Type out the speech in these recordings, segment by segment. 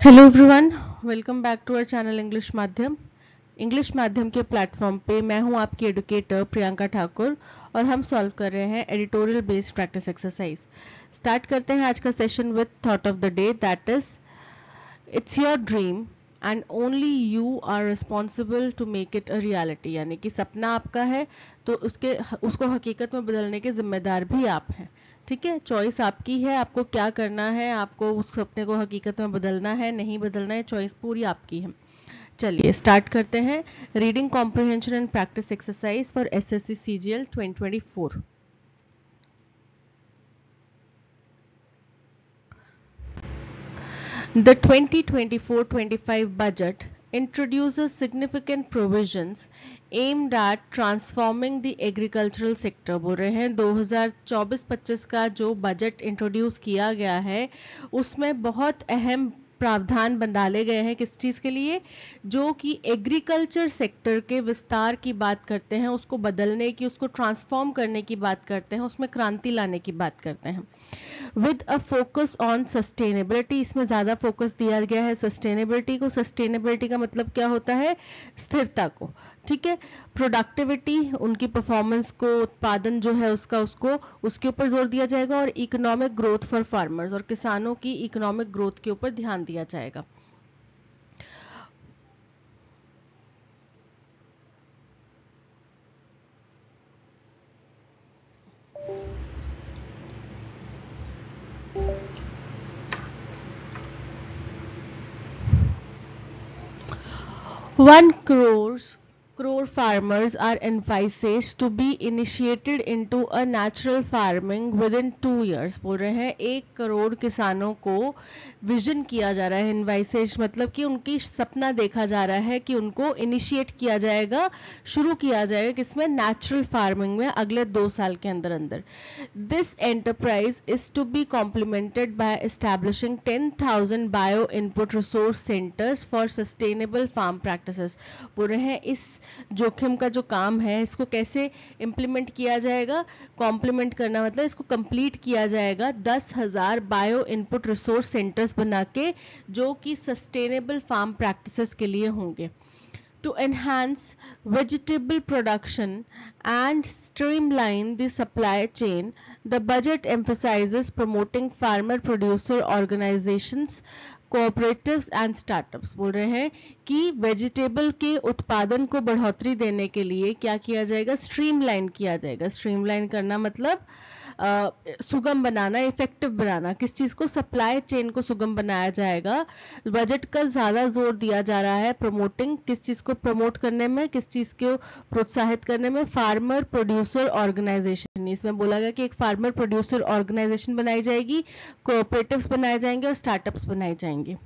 Hello everyone welcome back to our channel English माध्यम English माध्यम के प्लेटफॉर्म पे मैं हूँ आपकी एडुकेटर प्रियंका ठाकुर और हम सॉल्व कर रहे हैं editorial based practice exercise start करते हैं आज का session with thought of the day that is it's your dream and only you are responsible to make it a reality यानी कि सपना आपका है तो उसके, उसको हकीकत में बदलने के जिम्मेदार भी आप हैं। ठीक है? चॉइस आपकी है, आपको क्या करना है, आपको उस सपने को हकीकत में बदलना है, नहीं बदलना है चॉइस पूरी आपकी है। चलिए स्टार्ट करते हैं। Reading comprehension and practice exercise for S S C C G L twenty twenty four The 2024-25 budget introduces significant provisions aimed at transforming the agricultural sector बोल रहे हैं 2024-25 का जो बजट इंट्रोड्यूस किया गया है उसमें बहुत अहम प्रावधान बंधाले गए हैं किस चीज़ के लिए? जो कि एग्रीकल्चर सेक्टर के विस्तार की बात करते हैं, उसको बदलने की, उसको ट्रांसफॉर्म करने की बात करते हैं, उसमें क्रांति लाने की बात करते हैं। With a focus on sustainability इसमें ज़्यादा फोकस दिया गया है। सस्टेनेबिलिटी को सस्टेनेबिलिटी का मतलब क्या होता है? स्थिरता को। ठीक है? प्रोडक्टिविटी उनकी परफॉर्मेंस को, उत्पादन जो है उसका, उसको, उसके ऊपर ज़ोर दिया जाएगा और इकोनॉमिक ग्रोथ फॉर फार्मर्स और किसानों की इकोनॉमिक ग्रोथ के ऊपर ध्यान दिया जाएगा। One crores crore farmers are envisaged to be initiated into a natural farming within two years. बोल रहे हैं एक करोड़ किसानों को विजन किया जा रहा है इन्वाइसेज मतलब कि उनकी सपना देखा जा रहा है कि उनको इनिशिएट किया जाएगा शुरू किया जाएगा किसमें? नेचुरल फ़ार्मिंग में अगले दो साल के अंदर अंदर। This enterprise is to be complemented by establishing 10,000 bio input resource centres for sustainable farm practices बोल रहे हैं इस जोखिम का जो काम है, इसको कैसे इंप्लीमेंट किया जाएगा? कॉम्प्लीमेंट करना मतलब इसको कंप्लीट किया जाएगा दस हज़ार बायो इनपुट रिसोर्स सेंटर्स बना के, जो कि सस्टेनेबल फार्म प्रैक्टिस के लिए होंगे। To enhance vegetable production and streamline the supply chain the budget emphasises promoting farmer producer organisation cooperatives and startups बोल रहे हैं कि वेजिटेबल के उत्पादन को बढ़ोतरी देने के लिए क्या किया जाएगा? स्ट्रीमलाइन किया जाएगा। स्ट्रीमलाइन करना मतलब सुगम बनाना इफ़ेक्टिव बनाना, किस चीज़ को सप्लाई चेन को सुगम बनाया जाएगा बजट का ज़्यादा ज़ोर दिया जा रहा है प्रमोटिंग किस चीज़ को प्रमोट करने में, किस चीज़ को प्रोत्साहित करने में फार्मर प्रोड्यूसर ऑर्गेनाइजेशन इसमें बोला गया कि एक फार्मर प्रोड्यूसर ऑर्गेनाइजेशन बनाई जाएगी कोऑपरेटिव्स बनाए जाएँगे और स्टार्टअप्स बनाए जाएँगे।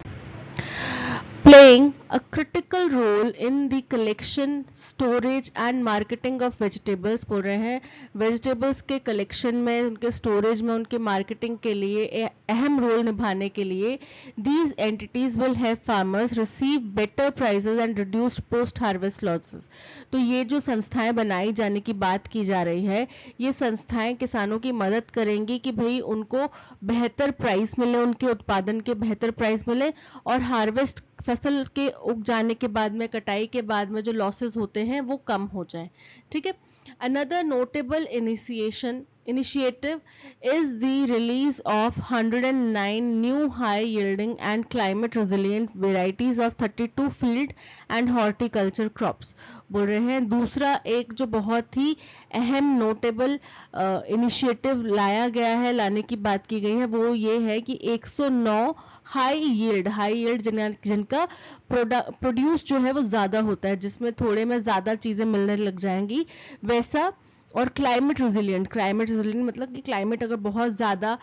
Playing a critical role in the collection storage and marketing of vegetables बोल रहे हैं। वेजिटेबल्स के कलेक्शन में, उनके स्टोरेज में, उनके मार्केटिंग के लिए अहम रोल निभाने के लिए these entities will have farmers receive better prices and reduced post harvest losses तो ये जो संस्थाएँ बनाई जाने की बात की जा रही है, ये संस्थाएँ किसानों की मदद करेंगी कि भाई उनको बेहतर प्राइस मिले, उनके उत्पादन के बेहतर प्राइस मिले और हार्वेस्ट फ़सल के उग जाने के बाद में, कटाई के बाद में जो लॉसेस होते हैं, वो कम हो जाए। ठीक है? Another notable initiation initiative is the release of 109 new high yielding and climate resilient varieties of 32 field and horticulture crops बोल रहे हैं, दूसरा एक जो बहुत ही अहम नोटेबल इनिशिएटिव uh, लाया गया है, लाने की बात की गई है, वो ये है कि 109 सौ हाई यील्ड हाई यील्ड जिन, जिनका प्रोड्यूस जो है वो ज़्यादा होता है जिसमें थोड़े में ज़्यादा चीज़ें मिलने लग जाएँगी। वैसा और क्लाइमेट रिजिलियंट क्लाइमेट रिजिलियंट मतलब कि क्लाइमेट अगर बहुत ज़्यादा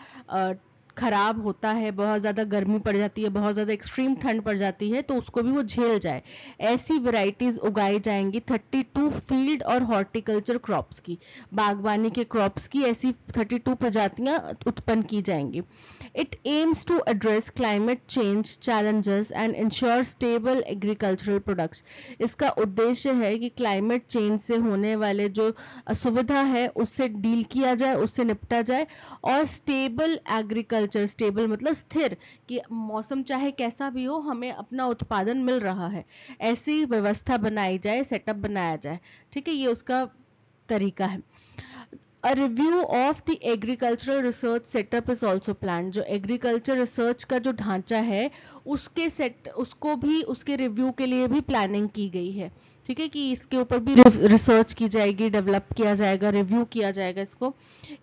खराब होता है, बहुत ज़्यादा गर्मी पड़ जाती है, बहुत ज़्यादा एक्सट्रीम ठंड पड़ जाती है तो उसको भी वो झेल जाए। ऐसी वेराइटीज़ उगाई जाएँगी 32 फ़ील्ड और हॉर्टिकल्चर क्रॉप्स की। बागवानी के क्रॉप्स की ऐसी 32 प्रजातियाँ उत्पन्न की जाएँगी। It aims to address climate change challenges and ensure stable agricultural products इसका उद्देश्य है कि क्लाइमेट चेंज से होने वाले जो असुविधा है, उससे डील किया जाए, उससे निपटा जाए और स्टेबल एग्रीकल्चर स्टेबल मतलब स्थिर कि मौसम चाहे कैसा भी हो, हमें अपना उत्पादन मिल रहा है। ऐसी व्यवस्था बनाई जाए सेटअप बनाया जाए। ठीक है, ये उसका तरीका है। A review of the agricultural research setup is also planned. जो agriculture research का जो ढांचा है, उसके सेट उसको भी, उसके रिव्यू के लिए भी प्लानिंग की गई है। ठीक है कि इसके ऊपर भी रिसर्च की जाएगी डेवलप किया जाएगा रिव्यू किया जाएगा इसको।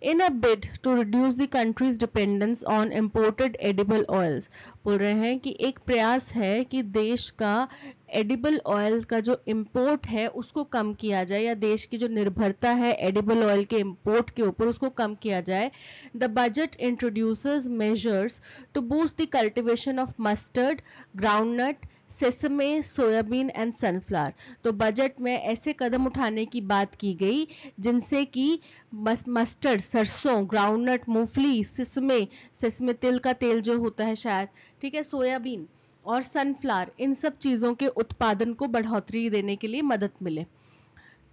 In a bid to reduce the country's dependence on imported edible oils बोल रहे हैं कि एक प्रयास है कि देश का एडिबल ऑयल का जो इंपोर्ट है, उसको कम किया जाए, या देश की जो निर्भरता है एडिबल ऑयल के इंपोर्ट के ऊपर, उसको कम किया जाए। The budget introduces measures to boost the cultivation of mustard groundnut sesame soybean and sunflower तो बजट में ऐसे कदम उठाने की बात की गई, जिनसे कि मस्टर्ड सरसों ग्राउंडनट मूंगफली सिसमे सिसमे तिल का तेल जो होता है शायद, ठीक है, सोयाबीन और सनफ्लावर इन सब चीज़ों के उत्पादन को बढ़ोतरी देने के लिए मदद मिले।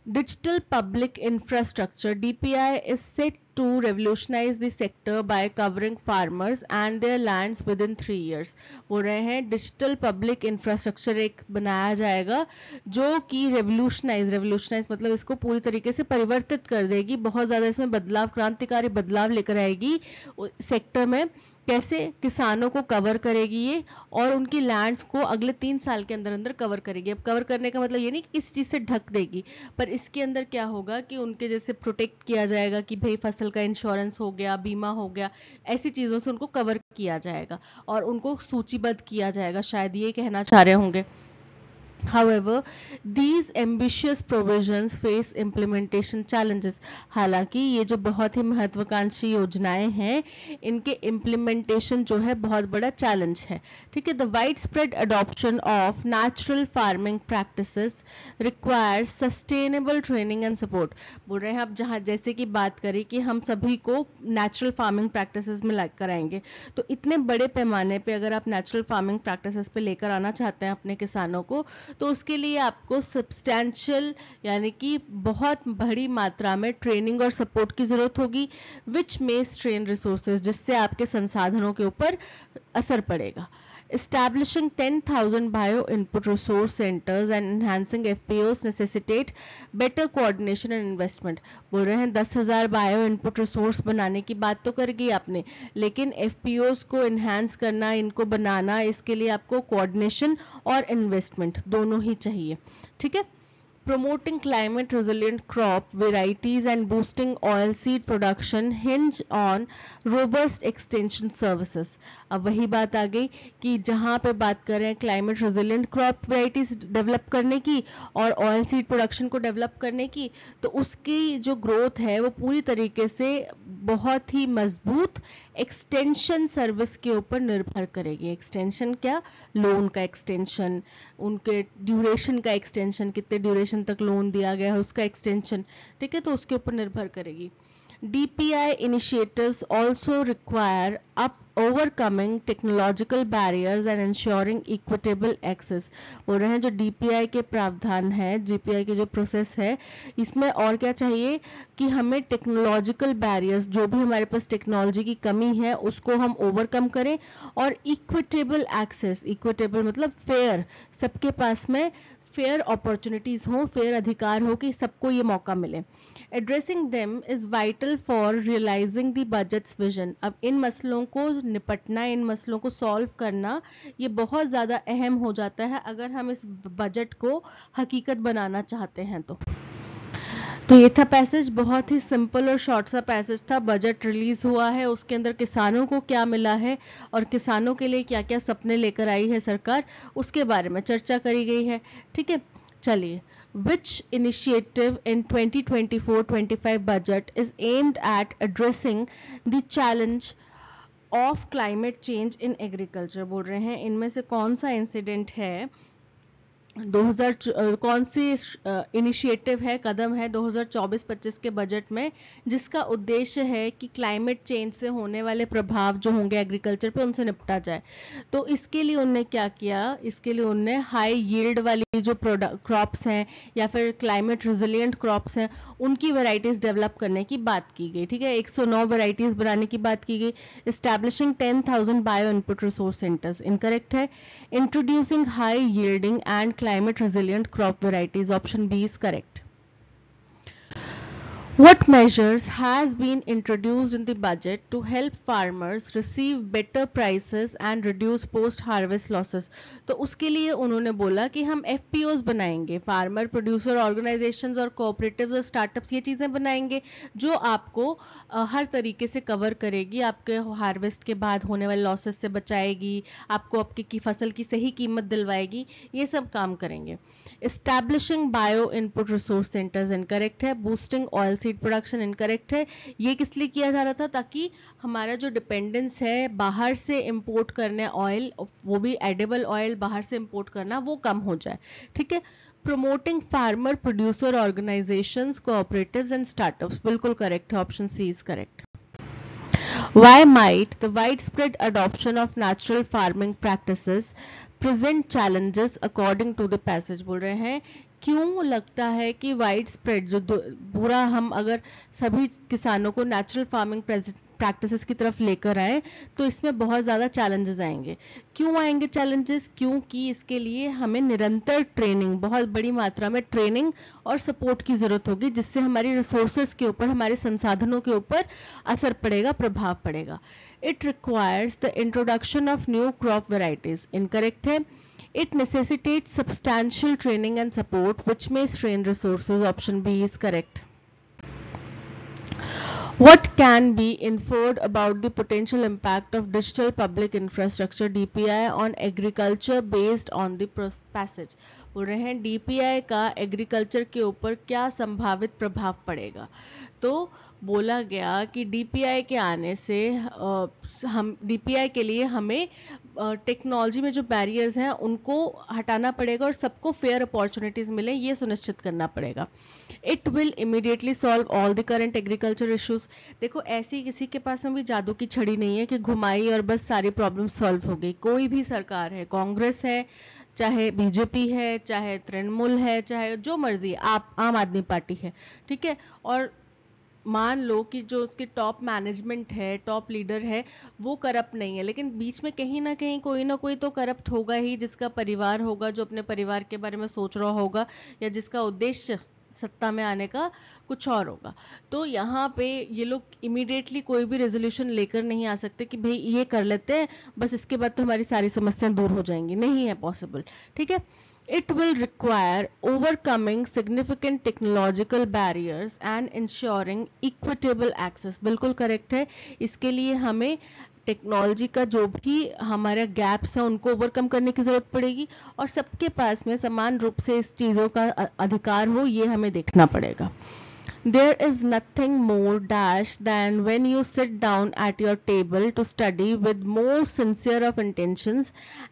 Digital Digital Public Infrastructure is set to to the sector by covering farmers and their their within three years बोल रहे हैं डिजिटल पब्लिक इंफ्रास्ट्रक्चर एक बनाया जाएगा जो कि रेवोल्यूशनाइज रेवोल्यूशनाइज मतलब इसको पूरी तरीके से परिवर्तित कर देगी बहुत ज़्यादा इसमें बदलाव क्रांतिकारी बदलाव लेकर आएगी सेक्टर में कैसे किसानों को कवर करेगी ये और उनकी लैंड्स को अगले तीन साल के अंदर अंदर कवर करेगी। अब कवर करने का मतलब ये नहीं कि किस चीज़ से ढक देगी, पर इसके अंदर क्या होगा कि उनके जैसे प्रोटेक्ट किया जाएगा कि भाई फ़सल का इंश्योरेंस हो गया, बीमा हो गया, ऐसी चीज़ों से उनको कवर किया जाएगा और उनको सूचीबद्ध किया जाएगा, शायद ये कहना चाह रहे होंगे। However, these ambitious provisions face implementation challenges. हालाँकि ये जो बहुत ही महत्वाकांक्षी योजनाएँ हैं इनके implementation जो है बहुत बड़ा challenge है ठीक है the widespread adoption of natural farming practices requires sustainable training and support. बोल रहे हैं आप जहाँ जैसे कि बात करें कि हम सभी को natural farming practices में लाइक कराएँगे तो इतने बड़े पैमाने पे अगर आप natural farming practices पे लेकर आना चाहते हैं अपने किसानों को तो उसके लिए आपको सब्सटैंशियल यानी कि बहुत बड़ी मात्रा में ट्रेनिंग और सपोर्ट की ज़रूरत होगी विच में स्ट्रेन रिसोर्सेज जिससे आपके संसाधनों के ऊपर असर पड़ेगा। Establishing 10,000 bio input resource centers and enhancing FPOs necessitate better coordination and investment. बोल रहे हैं 10,000 बायो इनपुट रिसोर्स बनाने की बात तो कर गई आपने लेकिन एफ़ को इन्हांस करना इनको बनाना इसके लिए आपको कोऑर्डिनेशन और इन्वेस्टमेंट दोनों ही चाहिए ठीक है promoting climate resilient crop varieties and boosting oilseed production hinge on robust extension services. अब वही बात आ गई कि जहाँ पे बात कर रहे हैं climate resilient crop varieties develop करने की और ऑयल सीड प्रोडक्शन को डेवलप करने की तो उसकी जो ग्रोथ है वो पूरी तरीके से बहुत ही मज़बूत एक्सटेंशन सर्विस के ऊपर निर्भर करेगी। एक्सटेंशन क्या? लोन का एक्सटेंशन उनके ड्यूरेशन का एक्सटेंशन कितने ड्यूरेशन तक लोन दिया गया है, उसका एक्सटेंशन ठीक है तो उसके ऊपर निर्भर करेगी। DPI initiatives also require up, overcoming technological barriers and ensuring equitable access बोल रहे हैं, जो DPI के प्रावधान है GPI के जो प्रोसेस है, इसमें और क्या चाहिए? कि हमें टेक्नोलॉजिकल बैरियर्स जो भी हमारे पास टेक्नोलॉजी की कमी है, उसको हम ओवरकम करें और इक्विटेबल एक्सेस इक्विटेबल मतलब फेयर सबके पास में फेयर अपॉर्चुनिटीज़ हो फेयर अधिकार हो कि सबको ये मौका मिले। Addressing them is vital for realising the budget's vision अब इन मसलों को निपटना, इन मसलों को सॉल्व करना, ये बहुत ज़्यादा अहम हो जाता है अगर हम इस बजट को हकीकत बनाना चाहते हैं तो। तो ये था पैसेज, बहुत ही सिंपल और शॉर्ट सा पैसेज था। बजट रिलीज़ हुआ है, उसके अंदर किसानों को क्या मिला है और किसानों के लिए क्या क्या सपने लेकर आई है सरकार, उसके बारे में चर्चा करी गई है। ठीक है, चलिए। Which initiative in 2024-25 budget is aimed at addressing the challenge of climate change in agriculture? बोल रहे हैं, इनमें से कौन सा इंसिडेंट है? 2000 कौन सी इनिशिएटिव है कदम है 2024-25 के बजट में जिसका उद्देश्य है कि क्लाइमेट चेंज से होने वाले प्रभाव जो होंगे एग्रीकल्चर पे उनसे निपटा जाए। तो इसके लिए उनने क्या किया? इसके लिए उनने हाई यील्ड वाली जो क्रॉप्स हैं या फिर क्लाइमेट रिजिलियंट क्रॉप्स हैं उनकी वेराइटीज डेवलप करने की बात की गई ठीक है? 109 वेराइटीज बनाने की बात की गई। Establishing 10,000 bio input resource centres incorrect है? Introducing high yielding and climate resilient crop varieties. Option B is correct. What measures has been introduced in the budget to help farmers receive better prices and reduce post harvest losses? तो उसके लिए उन्होंने बोला कि हम F बनाएँगे farmer producer organisation और cooperatives और स्टार्टअप्स ये चीज़ें बनाएँगे, जो आपको हर तरीके से कवर करेगी, आपके हार्वेस्ट के बाद होने वाले लॉसेस से बचाएगी, आपको आपकी की फ़सल की सही कीमत दिलवाएगी, ये सब काम करेंगे establishing bio input resource centres incorrect है boosting oil seed production incorrect है। ये किस लिए किया जा रहा था ताकि हमारा जो डिपेंडेंस है बाहर से इंपोर्ट करने ऑयल वो भी एडेबल ऑयल बाहर से इंपोर्ट करना, वो कम हो जाए। ठीक है? Promoting farmer producer organisation cooperative and startup बिल्कुल करेक्ट है option C is correct Why might the widespread adoption of natural farming practices present challenges according to the passage बोल रहे हैं। क्यों लगता है कि वाइड स्प्रेड जो बुरा हम अगर सभी किसानों को नेचुरल फ़ार्मिंग प्रैक्टिसेस की तरफ़ लेकर आए तो इसमें बहुत ज़्यादा चैलेंजेस आएँगे क्यों आएँगे चैलेंजेस क्योंकि इसके लिए हमें निरंतर ट्रेनिंग बहुत बड़ी मात्रा में ट्रेनिंग और सपोर्ट की ज़रूरत होगी, जिससे हमारी रिसोर्सेज के ऊपर, हमारे संसाधनों के ऊपर असर पड़ेगा, प्रभाव पड़ेगा it requires the introduction of new crop varieties incorrect है It necessitates substantial training and support, which may strain resources. Option B is correct. What can be inferred about the potential impact of digital public infrastructure DPI on agriculture based on the passage? बोल रहे हैं। DPI का agriculture के ऊपर क्या संभावित प्रभाव पड़ेगा? तो बोला गया कि डीपीआई के आने से हम डीपीआई के लिए हमें टेक्नोलॉजी में जो बैरियर्स हैं, उनको हटाना पड़ेगा और सबको फेयर अपॉर्चुनिटीज़ मिले, ये सुनिश्चित करना पड़ेगा। It will immediately solve all the current agriculture issues देखो, ऐसी किसी के पास में भी जादू की छड़ी नहीं है कि घुमाई और बस सारी प्रॉब्लम सॉल्व हो गई। कोई भी सरकार है, कांग्रेस है चाहे बीजेपी है, चाहे तृणमूल है, चाहे जो मर्ज़ी, आप आम आदमी पार्टी है, ठीक है? और मान लो कि जो उसके टॉप मैनेजमेंट है टॉप लीडर है, वो करप्ट नहीं है, लेकिन बीच में कहीं ना कहीं कोई ना कोई तो करप्ट होगा ही, जिसका परिवार होगा, जो अपने परिवार के बारे में सोच रहा होगा, या जिसका उद्देश्य सत्ता में आने का कुछ और होगा। तो यहाँ पे ये लोग इमीडिएटली कोई भी रेजोल्यूशन लेकर नहीं आ सकते कि भाई ये कर लेते हैं, बस इसके बाद तो हमारी सारी समस्याएँ दूर हो जाएँगी। नहीं है पॉसिबल ठीक है? It will require overcoming significant technological barriers and ensuring equitable access. बिल्कुल करेक्ट है। इसके लिए हमें टेक्नोलॉजी का जो भी हमारे गैप्स है, उनको ओवरकम करने की ज़रूरत पड़ेगी और सबके पास में समान रूप से इस चीज़ों का अधिकार हो, ये हमें देखना पड़ेगा। There is nothing more dash than when you sit down at your table to study with more sincere of intention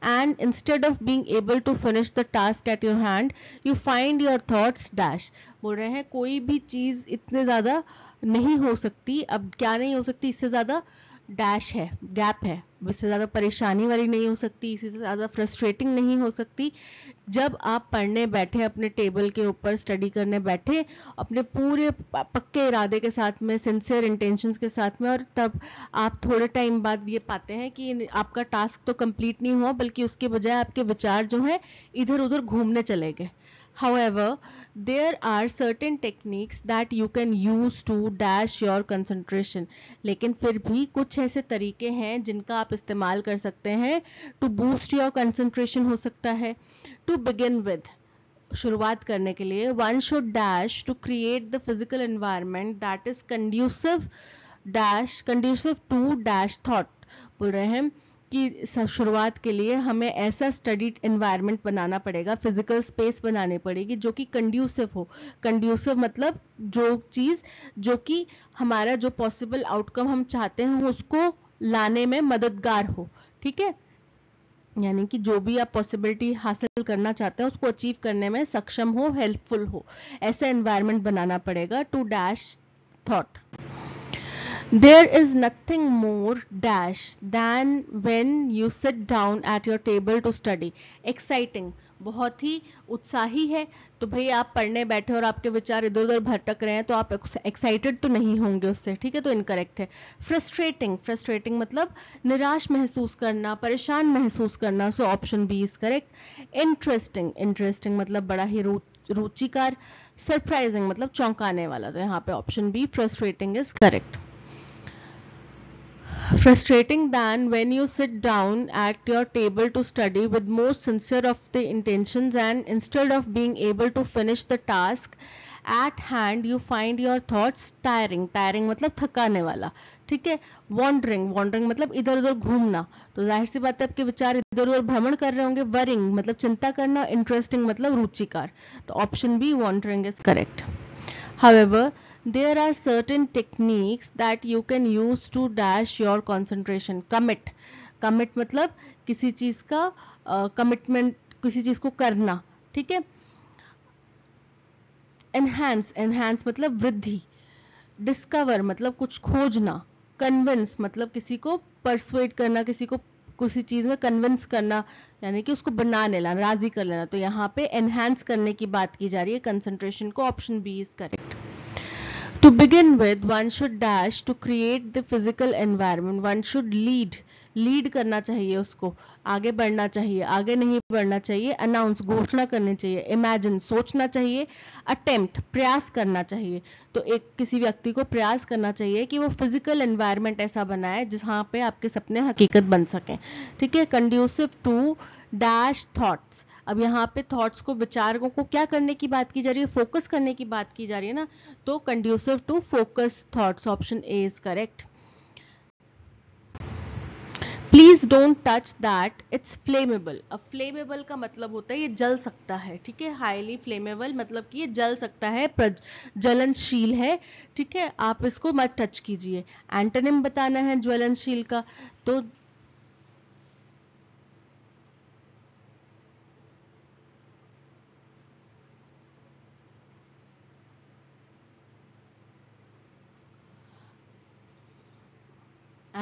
and instead of being able to finish the task at your hand you find your thoughts dash बोल रहे हैं, कोई भी चीज़ इतने ज़्यादा नहीं हो सकती, अब क्या नहीं हो सकती, इससे ज़्यादा डैश है गैप है। इससे ज़्यादा परेशानी वाली नहीं हो सकती इसी से ज़्यादा फ्रस्ट्रेटिंग नहीं हो सकती। जब आप पढ़ने बैठे, अपने टेबल के ऊपर स्टडी करने बैठे, अपने पूरे पक्के इरादे के साथ में सिंसियर इंटेंशंस के साथ में, और तब आप थोड़े टाइम बाद ये पाते हैं कि आपका टास्क तो कंप्लीट नहीं हुआ, बल्कि उसके बजाय आपके विचार जो हैं इधर उधर घूमने चले गए। However, there are certain techniques that you can use to dash your concentration. लेकिन फिर भी कुछ ऐसे तरीके हैं जिनका आप इस्तेमाल कर सकते हैं to boost your concentration हो सकता है to begin with शुरुआत करने के लिए one should dash to create the physical environment that is conducive dash conducive to dash thought बोल रहे हैं की शुरुआत के लिए हमें ऐसा स्टडी एनवायरनमेंट बनाना पड़ेगा फ़िज़िकल स्पेस बनानी पड़ेगी जो कि कंड्यूसिव हो। कंड्यूसिव मतलब जो चीज़, जो कि हमारा जो पॉसिबल आउटकम हम चाहते हैं, उसको लाने में मददगार हो। ठीक है? यानी कि जो भी आप पॉसिबिलिटी हासिल करना चाहते हैं, उसको अचीव करने में सक्षम हो हेल्पफुल हो। ऐसा एनवायरनमेंट बनाना पड़ेगा to dash thought there is nothing more dash than when you sit down at your table to study. Exciting. बहुत ही उत्साही है। तो भाई आप पढ़ने बैठे और आपके विचार इधर उधर भटक रहे हैं तो आप एक्साइटेड तो नहीं होंगे उससे, ठीक है? तो इनकरेक्ट है। फ्रस्ट्रेटिंग फ्रस्ट्रेटिंग मतलब निराश महसूस करना, परेशान महसूस करना so option B is correct interesting interesting मतलब बड़ा ही रुचिकार सरप्राइजिंग मतलब चौंकाने वाला। तो यहाँ पे option B frustrating is correct frustrating than when you sit down at your table to study with most sincere of the intentions and instead of being able to finish the task at hand you find your thoughts tiring tiring मतलब थकाने वाला ठीक है wandering wandering मतलब इधर उधर घूमना तो ज़ाहिर सी बात है आपके विचार इधर उधर भ्रमण कर रहे होंगे वरिंग मतलब चिंता करना इंटरेस्टिंग मतलब रुचिकार तो option B wondering is correct However, there are certain techniques that you can use to dash your concentration. Commit. Commit मतलब किसी चीज़ का कमिटमेंट uh, किसी चीज़ को करना ठीक है? एनहांस एनहांस मतलब वृद्धि. डिस्कवर मतलब कुछ खोजना. कन्विंस मतलब किसी को परसुएट करना किसी को किसी चीज़ में कन्विंस करना यानी कि उसको बना लेना राज़ी कर लेना। तो यहाँ पे एनहांस करने की बात की जा रही है। कंसंट्रेशन को option B is correct To begin with, one should dash to create the physical environment. One should lead. Lead करना चाहिए उसको. आगे बढ़ना चाहिए. आगे नहीं बढ़ना चाहिए. अनाउंस घोषणा करनी चाहिए. इमेजिन सोचना चाहिए. अटेम्प्ट प्रयास करना चाहिए. तो एक किसी व्यक्ति को प्रयास करना चाहिए कि वो फ़िज़िकल एनवायरनमेंट ऐसा बनाए जहाँ पे आपके सपने हकीकत बन सकें. ठीक है? कंड्यूसिव टू डैश थॉट्स अब यहाँ पे थॉट्स को विचारों को क्या करने की बात की जा रही है? फोकस करने की बात की जा रही है ना? तो conducive to focus thoughts option A is correct please don't touch that it's flammable अब फ्लेमेबल का मतलब होता है ये जल सकता है, ठीक है? हाईली फ्लेमेबल मतलब कि ये जल सकता है ज्वलनशील है, ठीक है? आप इसको मत टच कीजिए। एंटोनिम बताना है ज्वलनशील का। तो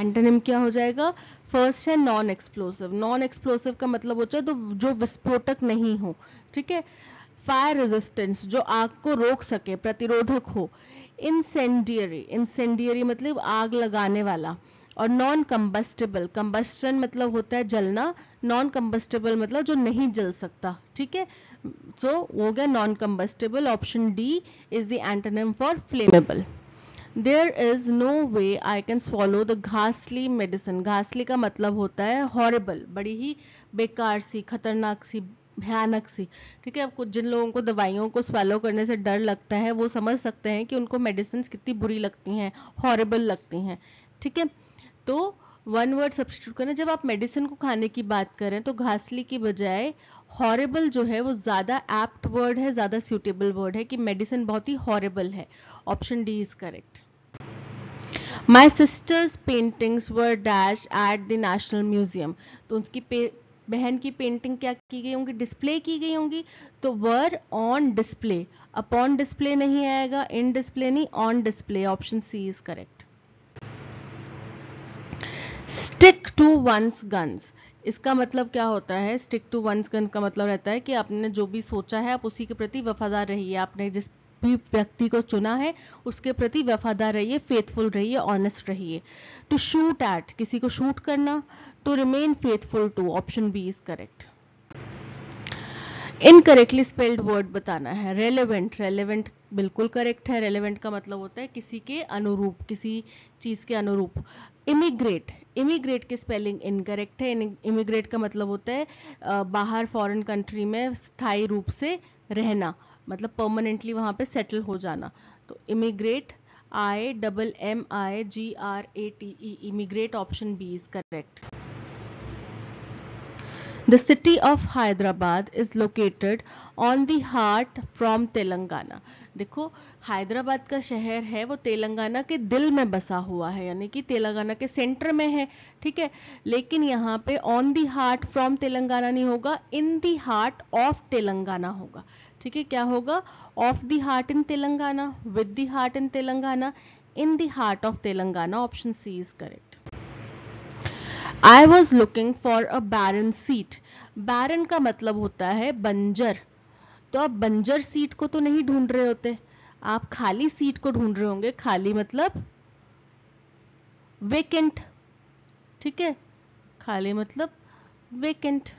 एंटोनिम क्या हो जाएगा? फ़र्स्ट है नॉन एक्सप्लोसिव नॉन एक्सप्लोसिव का मतलब होता है तो जो विस्फोटक नहीं हो, ठीक है? फायर रेजिस्टेंस जो आग को रोक सके, प्रतिरोधक हो। इंसेंडियरी इंसेंडियरी मतलब आग लगाने वाला। और नॉन कंबस्टेबल कंबस्टन मतलब होता है जलना। नॉन कंबस्टेबल मतलब जो नहीं जल सकता, ठीक है? सो हो गया non combustible option D is the antonym for flammable there is no way I can swallow the घासली मेडिसिन घासली का मतलब होता है हॉरेबल बड़ी ही बेकार सी, खतरनाक सी, भयानक सी। ठीक है, अब कुछ जिन लोगों को, दवाइयों को स्वेलो करने से डर लगता है, वो समझ सकते हैं कि उनको मेडिसिन कितनी बुरी लगती हैं हॉरेबल लगती हैं। ठीक है तो वन वर्ड सब्सटीट्यूट करें। जब आप मेडिसिन को खाने की बात करें तो घासली की बजाय हॉरेबल जो है, वो ज़्यादा एप्ट वर्ड है, ज़्यादा सूटेबल वर्ड है कि मेडिसिन बहुत ही हॉरेबल है। Option D is correct my sister's paintings were dash at the national museum तो उसकी बहन की पेंटिंग क्या की गई होंगी? डिस्प्ले की गई होंगी। तो were on display upon display नहीं आएगा इन डिस्प्ले नहीं on display option C is correct stick to one's guns इसका मतलब क्या होता है? स्टिक टू वंस गन का मतलब रहता है कि आपने जो भी सोचा है, आप उसी के प्रति वफादार रहिए। आपने जिस भी व्यक्ति को चुना है, उसके प्रति वफादार रहिए फेथफुल रहिए ऑनेस्ट रहिए। टू शूट एट किसी को शूट करना to remain faithful to option B is correct incorrectly spelled word बताना है। रेलेवेंट रेलेवेंट बिल्कुल करेक्ट है। रेलेवेंट का मतलब होता है किसी के अनुरूप, किसी चीज़ के अनुरूप। इमिग्रेट इमिग्रेट की स्पेलिंग इनकरेक्ट है. इमिग्रेट का मतलब होता है बाहर फॉरेन कंट्री में स्थायी रूप से रहना. मतलब परमानेंटली वहाँ पे सेटल हो जाना. तो immigrate I double M I G R A T E immigrate option B is correct the city of Hyderabad is located on the heart from Telangana देखो हैदराबाद का शहर है, वो तेलंगाना के दिल में बसा हुआ है, यानी कि तेलंगाना के सेंटर में है, ठीक है? लेकिन यहाँ पे on the heart from Telangana नहीं होगा in the heart of Telangana होगा। ठीक है, क्या होगा? Of the heart in Telangana with the heart in Telangana in the heart of Telangana option C is correct I was looking for a barren seat barren का मतलब होता है बंजर। तो आप बंजर सीट को तो नहीं ढूंढ रहे होते। आप खाली सीट को ढूंढ रहे होंगे। खाली मतलब वेकेंट ठीक है? खाली मतलब वेकेंट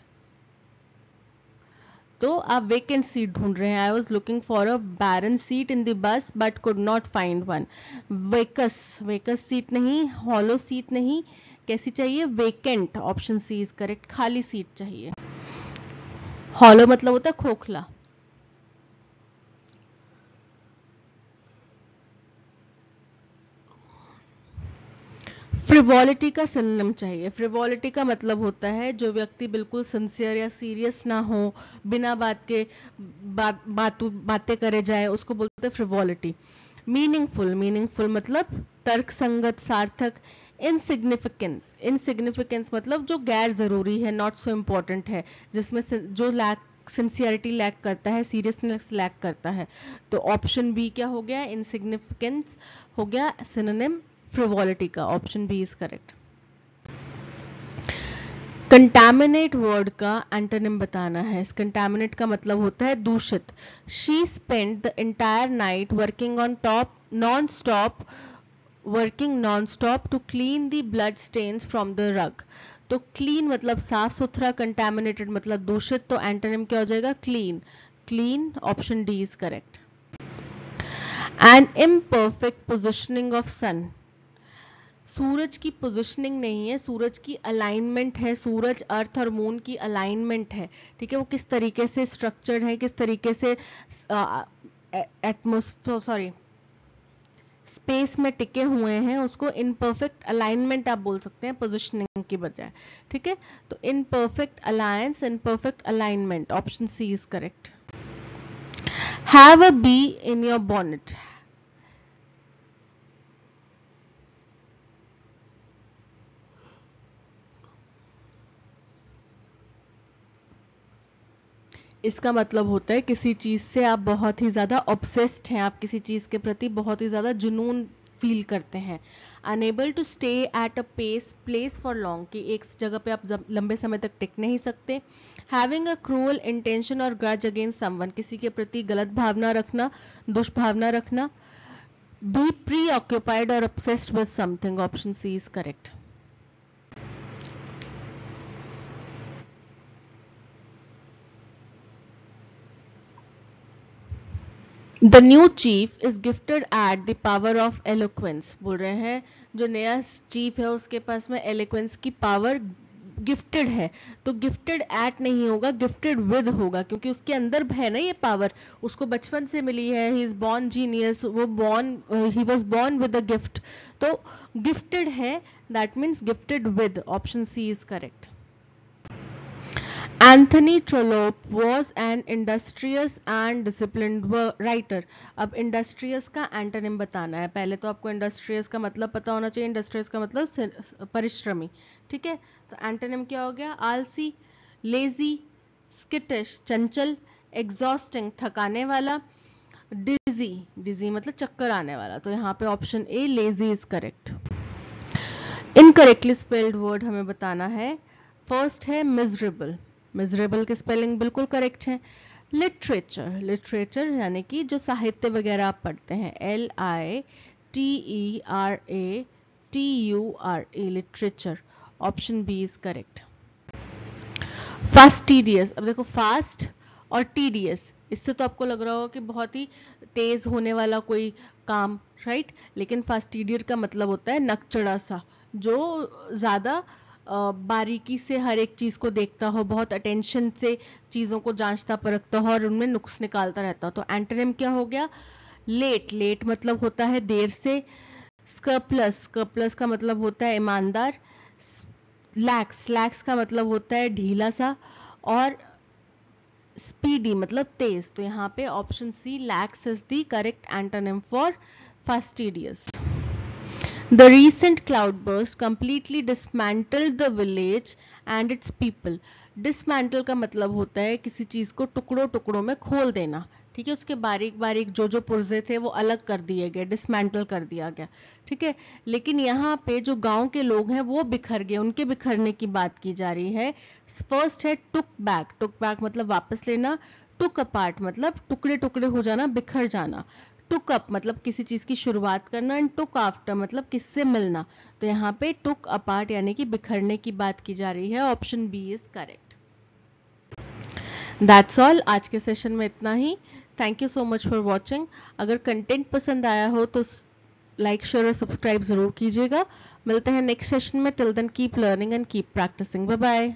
तो आप वेकेंट सीट ढूंढ रहे हैं। I was looking for a barren seat in the bus but could not find one vacuous vacuous seat नहीं हॉलो सीट नहीं। कैसी चाहिए? Vacant option C is correct खाली सीट चाहिए। हॉलो मतलब होता है खोखला। फ्रिवॉलिटी का सिनोनिम चाहिए। फ्रिवॉलिटी का मतलब होता है जो व्यक्ति बिल्कुल सिंसियर या सीरियस ना हो, बिना बात के बात बात, बातें करे जाए, उसको बोलते हैं फ्रिवॉलिटी मीनिंगफुल मीनिंगफुल मतलब तर्क संगत सार्थक इनसिग्निफिकेंस इनसिग्निफिकेंस मतलब जो गैर ज़रूरी है नॉट सो इंपॉर्टेंट है, जिसमें जो लैक सिंसियरिटी लैक करता है सीरियसनेस लैक करता है. तो ऑप्शन बी क्या हो गया? इनसिग्निफिकेंस हो गया सिनोनिम फ्रिवॉलिटी का. Option B is correct contaminate word का एंटोनिम बताना है। कंटामिनेट का मतलब होता है दूषित। She spend the entire night working on top non stop working non stop to clean the blood stains from the rug तो क्लीन मतलब साफ़ सुथरा कंटेमिनेटेड मतलब दूषित तो एंटोनिम क्या हो जाएगा? Clean clean option D is correct and imperfect positioning of sun सूरज की पोजिशनिंग नहीं है, सूरज की अलाइनमेंट है, सूरज अर्थ और मून की अलाइनमेंट है। ठीक है, वो किस तरीके से स्ट्रक्चर्ड है, किस तरीके से एटमोस्फियर सॉरी स्पेस में टिके हुए हैं, उसको इनपरफेक्ट अलाइनमेंट आप बोल सकते हैं पोजिशनिंग की बजाय। ठीक है तो imperfect alliance imperfect alignment option C is correct have a bee in your bonnet इसका मतलब होता है किसी चीज़ से आप बहुत ही ज़्यादा ऑब्सेस्ड हैं, आप किसी चीज़ के प्रति बहुत ही ज़्यादा जुनून फील करते हैं। Unable to stay at a pace place for long कि एक जगह पे आप लंबे समय तक टिक नहीं सकते। हैविंग अ क्रूअल इंटेंशन और ग्रज अगेंस्ट समवन किसी के प्रति गलत भावना रखना, दुष्भावना रखना। बी प्री ऑक्यूपाइड और obsessed with something option C is correct the new chief is gifted at the power of eloquence बोल रहे हैं। जो नया चीफ है, उसके पास में एलोक्वेंस की पावर गिफ्टेड है। तो गिफ्टेड एट नहीं होगा गिफ्टेड विद होगा, क्योंकि उसके अंदर है ना ये पावर उसको बचपन से मिली है ही इज़ बॉर्न जीनियस वो born he was born with a gift तो गिफ्टेड है that means gifted with option C is correct Anthony Trollope was an industrious and discipline writer अब इंडस्ट्रियस का एंटोनिम बताना है। पहले तो आपको इंडस्ट्रियस का मतलब पता होना चाहिए। इंडस्ट्रियस का मतलब परिश्रमी। ठीक है? तो एंटोनिम क्या हो गया? आलसी लेजी स्किटिश चंचल एग्जॉस्टिंग थकाने वाला डिजी डिजी मतलब चक्कर आने वाला। तो यहाँ पे option A lazy is correct incorrectly spelled word हमें बताना है। फ़र्स्ट है मिजरेबल मिजरेबल के स्पेलिंग बिल्कुल करेक्ट है। लिटरेचर लिटरेचर यानी कि जो साहित्य वगैरह आप पढ़ते हैं L I T E R A T U R A literature option B is correct fastidious अब देखो फास्ट और टीडियस इससे तो आपको लग रहा होगा कि बहुत ही तेज होने वाला कोई काम राइट लेकिन फास्टीडियर का मतलब होता है नकचड़ा सा, जो ज़्यादा बारीकी से हर एक चीज़ को देखता हो, बहुत अटेंशन से चीज़ों को जांचता परखता हो और उनमें नुक्स निकालता रहता हो। तो एंटोनिम क्या हो गया? लेट लेट मतलब होता है देर से। स्कप्लस स्कप्लस का मतलब होता है ईमानदार। लैक्स लैक्स का मतलब होता है ढीला सा। और स्पीडी मतलब तेज। तो यहाँ पे option C lax is the correct antonym for fastidious the recent cloudburst completely dismantled the village and its people. Dismantle का मतलब होता है किसी चीज़ को टुकड़ों टुकड़ों में खोल देना। ठीक है? उसके बारीक बारीक जो जो पुर्जे थे वो अलग कर दिए गए डिसमेंटल कर दिया गया। ठीक है? लेकिन यहाँ पे जो गाँव के लोग हैं वो बिखर गए। उनके बिखरने की बात की जा रही है। फ़र्स्ट है टुक बैक टुक बैक मतलब वापस लेना। टुक अपार्ट मतलब टुकड़े टुकड़े हो जाना, बिखर जाना। टुक अप मतलब किसी चीज़ की शुरुआत करना एंड टुक आफ्टर मतलब किससे मिलना। तो यहाँ पे टुक अपार्ट यानी कि बिखरने की बात की जा रही है option B is correct that's all आज के सेशन में इतना ही. Thank you so much for watching अगर कंटेंट पसंद आया हो तो लाइक शेयर और सब्सक्राइब ज़रूर कीजिएगा. मिलते हैं नेक्स्ट सेशन में. Till then keep learning and keep practising bye bye